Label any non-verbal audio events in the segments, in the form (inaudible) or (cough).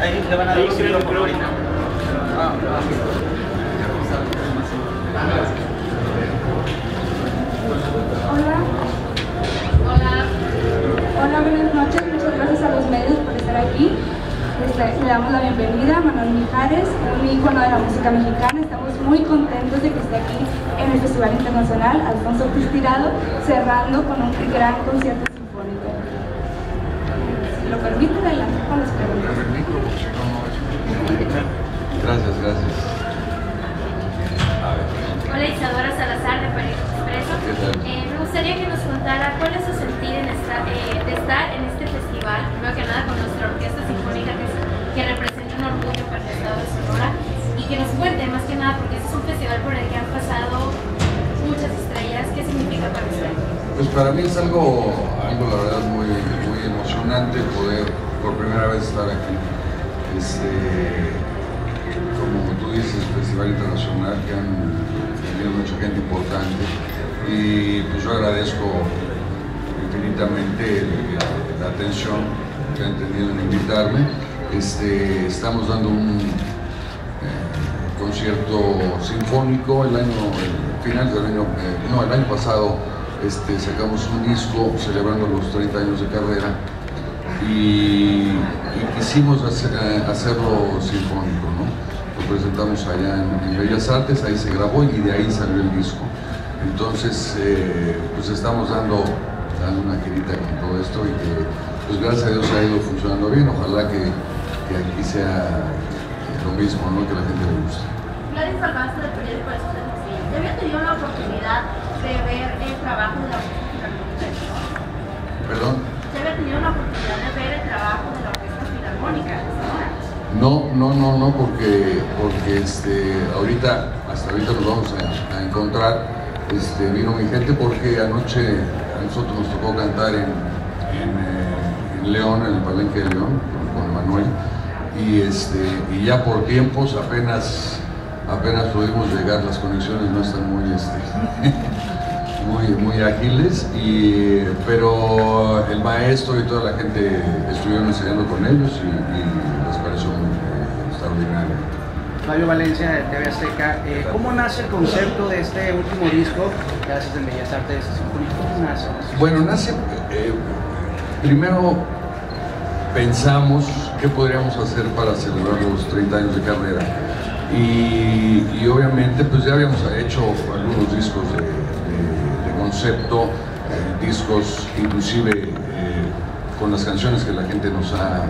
Ahí le van a dar un micrófono ahorita. Ah, Hola. Hola. Hola, buenas noches. Muchas gracias a los medios por estar aquí. Este, le damos la bienvenida a Manuel Mijares, un ícono de la música mexicana. Estamos muy contentos de que esté aquí en el Festival Internacional Alfonso Ortiz Tirado, cerrando con un gran concierto lo permite, adelante con las preguntas. Gracias, gracias. A ver. Hola Isadora Salazar de París Expreso. ¿Qué tal? Eh, me gustaría que nos contara cuál es su sentir en esta- eh, de estar en este festival, primero que nada con nuestra orquesta sinfónica que, es- que representa un orgullo para el estado de Sonora y que nos cuente más que nada porque este es un festival por el que han pasado muchas estrellas. ¿Qué significa para usted? Pues para mí es algo, algo la verdad muy, muy emocionante poder por primera vez estar aquí. Este, como tú dices, Festival Internacional que han tenido mucha gente importante y pues yo agradezco infinitamente la, atención que han tenido en invitarme. Este, estamos dando un eh, concierto sinfónico el año, final del año, eh, no, el año pasado este, sacamos un disco celebrando los 30 años de carrera y, y quisimos hacer- hacerlo sinfónico, ¿no? Lo presentamos allá en, en Bellas Artes, ahí se grabó y de ahí salió el disco. Entonces, eh, pues estamos dando, dando una girita con todo esto y que, pues gracias a Dios ha ido funcionando bien. Ojalá que, que aquí sea lo mismo, ¿no? Que la gente le guste. Gladys Almanza del periódico de Ciudad. ¿Ya había tenido la oportunidad de ver el trabajo de la Filarmónica? Perdón. ¿Ya había tenido la oportunidad de ver el trabajo de la Orquesta Filarmónica? No, no, no, no, porque, porque este, ahorita, hasta ahorita nos vamos a, encontrar. Este, vino mi gente porque anoche a nosotros nos tocó cantar en, en, eh, León, en el Palenque de León, con Manuel. Y, este, y ya por tiempos apenas, apenas pudimos llegar, las conexiones no están muy, este, (laughs) muy, muy ágiles, y, pero el maestro y toda la gente estuvieron enseñando con ellos y, y les pareció muy eh, extraordinario. Fabio Valencia de TV Azteca. Eh, ¿Cómo nace el concepto de este último disco que haces en Bellas Artes? ¿Cómo nace? Bueno, nace, eh, primero pensamos qué podríamos hacer para celebrar los 30 años de carrera. Y, y obviamente pues ya habíamos hecho algunos discos de concepto, eh, discos inclusive eh, con las canciones que la gente nos ha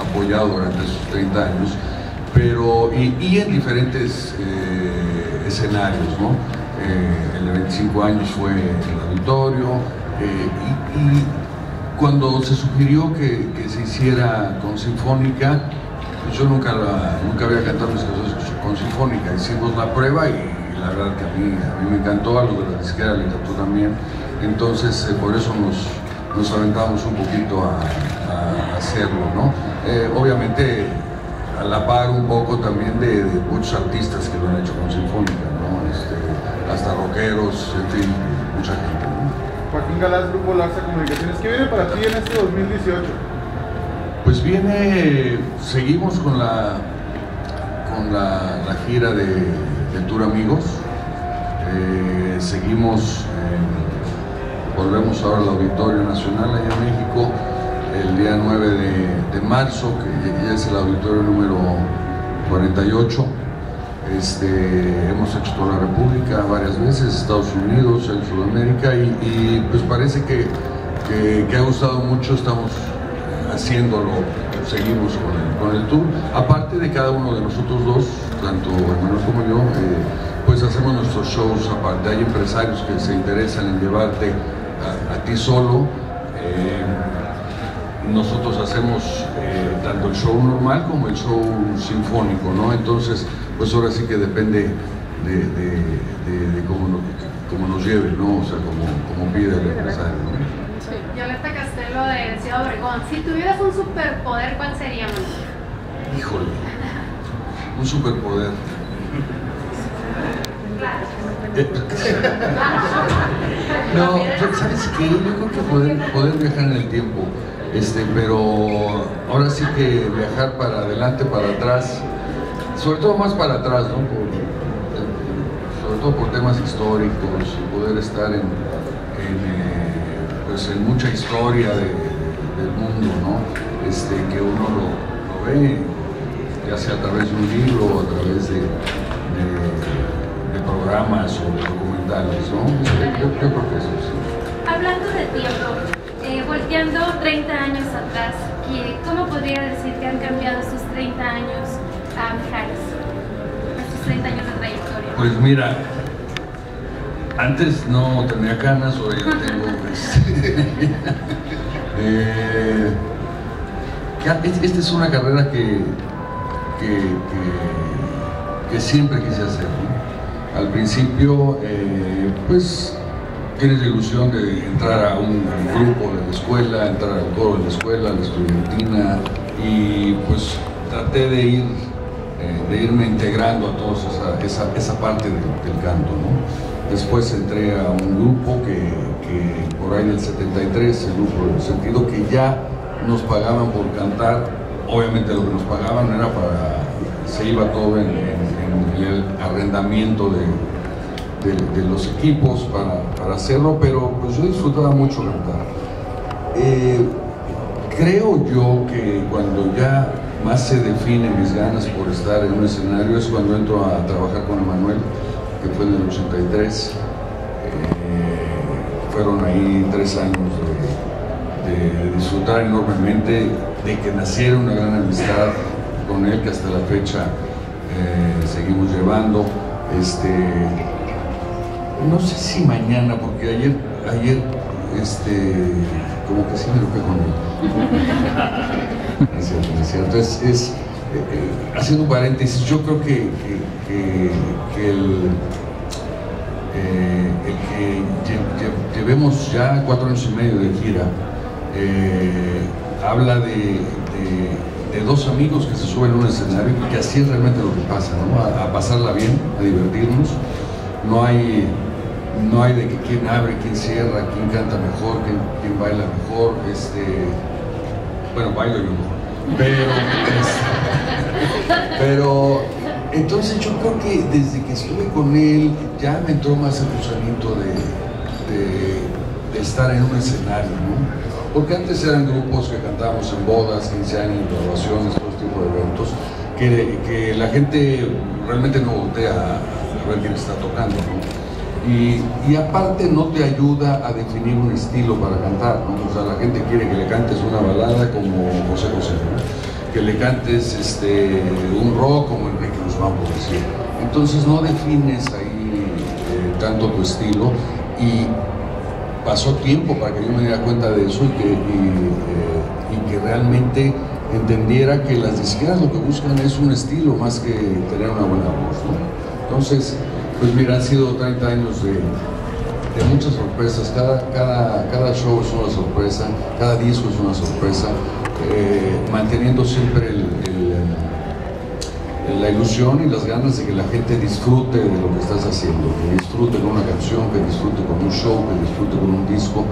apoyado durante esos 30 años, pero y, en diferentes eh, escenarios, ¿no? El de 25 años fue el auditorio y, cuando se sugirió que, se hiciera con sinfónica, yo nunca, la- nunca había cantado mis canciones con sinfónica. Hicimos la prueba y, la verdad que a mí, a mí me encantó, a los de la disquera le encantó también. Entonces, eh, por eso nos, nos aventamos un poquito a, a hacerlo, ¿no? Eh, obviamente, a la par un poco también de, de muchos artistas que lo han hecho con sinfónica, ¿no? Este, hasta rockeros, en fin, mucha gente, ¿no? Joaquín Galás, Grupo Larsa Comunicaciones. ¿Qué viene para ti en este 2018? Pues viene, seguimos con la, con la, la gira de Tour Amigos, Eh, seguimos, eh, volvemos ahora al Auditorio Nacional allá en México el día 9 de, de marzo, que ya es el auditorio número 48. Este, hemos hecho toda la República varias veces, Estados Unidos, en Sudamérica, y, pues parece que, que- ha gustado mucho, estamos haciéndolo, seguimos con el, con el tour. Aparte de cada uno de nosotros dos, tanto Emanuel como yo, eh, pues hacemos nuestros shows aparte. Hay empresarios que se interesan en llevarte a, a ti solo. eh, nosotros hacemos eh, tanto el show normal como el show sinfónico, ¿no? Entonces, pues ahora sí que depende de, de- de- de cómo, nos, cómo nos lleve, ¿no? O sea, como, como pide el empresario, ¿no? Violeta Castelo de Ciudad Obregón. Si tuvieras un superpoder, ¿cuál sería? Híjole, un superpoder. Eh, (laughs) No, ¿sabes qué? Yo creo que poder, poder viajar en el tiempo, este, pero ahora sí que viajar para adelante, para atrás, sobre todo más para atrás, ¿no? Sobre todo por temas históricos, poder estar en, eh, pues en mucha historia de- del mundo, ¿no? Este, que uno lo ve, ya sea a través de un libro o a través de, de- de programas o de documentales, ¿no? Yo, yo creo que eso sí. Hablando de tiempo, eh, volteando 30 años atrás, ¿qué- ¿cómo podría decir que han cambiado sus 30 años a Mijares? Sus 30 años de trayectoria. Pues mira, antes no tenía canas, hoy ya tengo. (laughs) (laughs) eh, esta es una carrera que, que, siempre quise hacer. Al principio, eh, pues tienes la ilusión de entrar a un grupo de la escuela, entrar al coro de la escuela, a la estudiantina, y pues traté de ir eh, de irme integrando a toda esa, esa, esa parte del, canto. Después entré a un grupo que, que por ahí del 73, el grupo del sentido, que ya nos pagaban por cantar. Obviamente lo que nos pagaban era para, se iba todo en, el arrendamiento de, de- los equipos para, para hacerlo, pero pues yo disfrutaba mucho cantar. Eh, creo yo que cuando ya más se definen mis ganas por estar en un escenario es cuando entro a trabajar con Emanuel, que fue en el 83. Eh, fueron ahí tres años de disfrutar enormemente, de que naciera una gran amistad con él, que hasta la fecha eh, seguimos llevando. Este, no sé si mañana, porque ayer, ayer, este, como que sí me lo con él. Es cierto, es cierto. Eh, haciendo un paréntesis, yo creo que, que- el, eh, el que lle- lle- llevemos ya cuatro años y medio de gira, eh, habla de, dos amigos que se suben a un escenario y que así es realmente lo que pasa, ¿no? a, pasarla bien, a divertirnos. No hay, no hay de que quién abre, quién cierra, quién canta mejor, quién, baila mejor. Este, bueno, bailo yo. Pero, este, pero entonces yo creo que desde que estuve con él ya me entró más el gusanito de, de- de estar en un escenario, ¿no? Porque antes eran grupos que cantábamos en bodas, 15 años, graduaciones, todo este tipo de eventos, que, la gente realmente no voltea a ver quién está tocando. Y, aparte no te ayuda a definir un estilo para cantar. O sea, la gente quiere que le cantes una balada como José José, ¿no? que le cantes este, un rock como Enrique Guzmán, por decir. Entonces no defines ahí eh, tanto tu estilo y pasó tiempo para que yo me diera cuenta de eso y que, eh, y que realmente entendiera que las disqueras lo que buscan es un estilo más que tener una buena voz. Entonces, pues mira, han sido 30 años de, de muchas sorpresas. Cada, cada, cada show es una sorpresa, cada disco es una sorpresa, eh, manteniendo siempre el- el, la ilusión y las ganas de que la gente disfrute de lo que estás haciendo, disfrute con una canción, que disfrute con un show, que disfrute con un disco.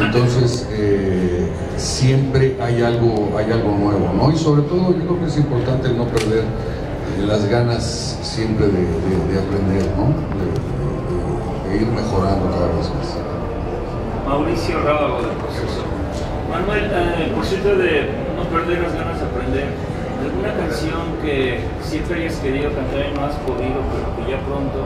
Entonces, eh, siempre hay algo, hay algo nuevo, ¿no? Y sobre todo, yo creo que es importante el no perder eh, las ganas siempre de, de- de aprender, ¿no? De, de- ir mejorando cada vez más. Mauricio Rábago del proceso. Manuel, eh, por cierto de no perder las ganas de aprender, ¿alguna canción que siempre hayas querido cantar y no has podido, pero que ya pronto?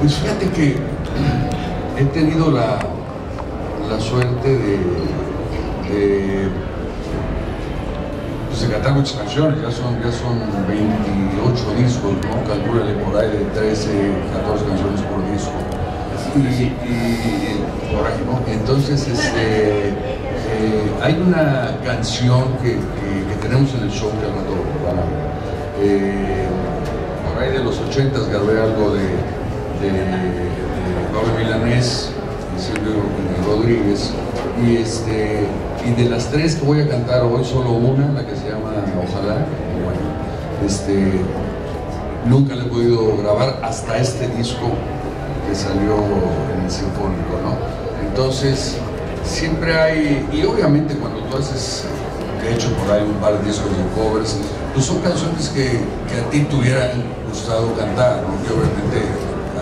Pues fíjate que he tenido la, la suerte de, de, pues, de cantar muchas canciones, ya son, ya son 28 discos, ¿no? Calcúlale por ahí de 13, 14 canciones por disco. Y, y- por ahí, ¿no? Entonces, este, eh, hay una canción que, tenemos en el show que al rato van a ver. Eh, por ahí de los 80 grabé algo de, Pablo Milanés y Silvio Rodríguez. Y, este, y de las tres que voy a cantar hoy, solo una, la que se llama Ojalá, este, nunca la he podido grabar hasta este disco que salió en el Sinfónico, ¿no? Entonces, siempre hay, y obviamente cuando tú haces, de hecho por ahí un par de discos de covers, pues son canciones que, que a ti te hubieran gustado cantar, ¿no? que obviamente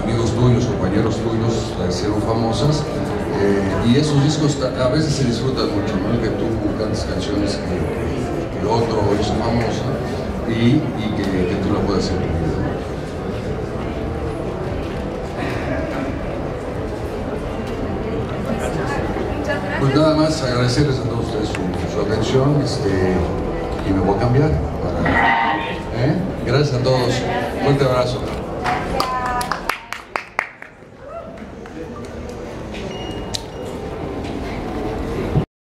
amigos tuyos, compañeros tuyos las hicieron famosas, eh, y esos discos a veces se disfrutan mucho, ¿no? que tú cantes canciones que, que otro hizo famosa y, y que, tú la puedas hacer. Pues nada más agradecerles a todos ustedes su, atención este, y me voy a cambiar. Para, ¿eh? Gracias a todos. Fuerte abrazo.